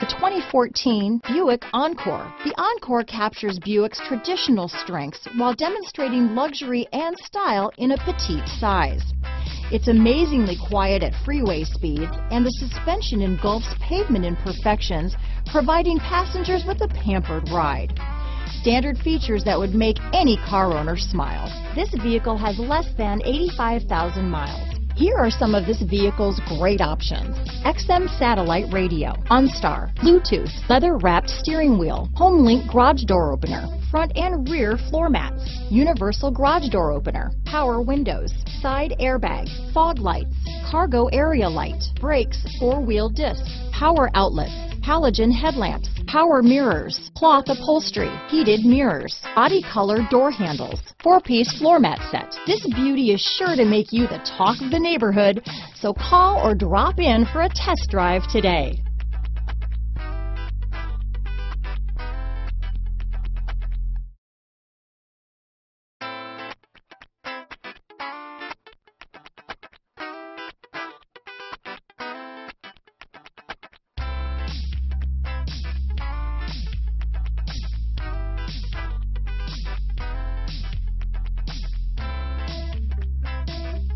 The 2014 Buick Encore. The Encore captures Buick's traditional strengths while demonstrating luxury and style in a petite size. It's amazingly quiet at freeway speeds and the suspension engulfs pavement imperfections, providing passengers with a pampered ride. Standard features that would make any car owner smile. This vehicle has less than 85,000 miles. Here are some of this vehicle's great options. XM satellite radio, OnStar, Bluetooth, leather wrapped steering wheel, HomeLink garage door opener, front and rear floor mats, universal garage door opener, power windows, side airbag, fog lights, cargo area light, brakes, four wheel discs, power outlets, halogen headlamps, power mirrors, cloth upholstery, heated mirrors, body color door handles, four-piece floor mat set. This beauty is sure to make you the talk of the neighborhood, so call or drop in for a test drive today.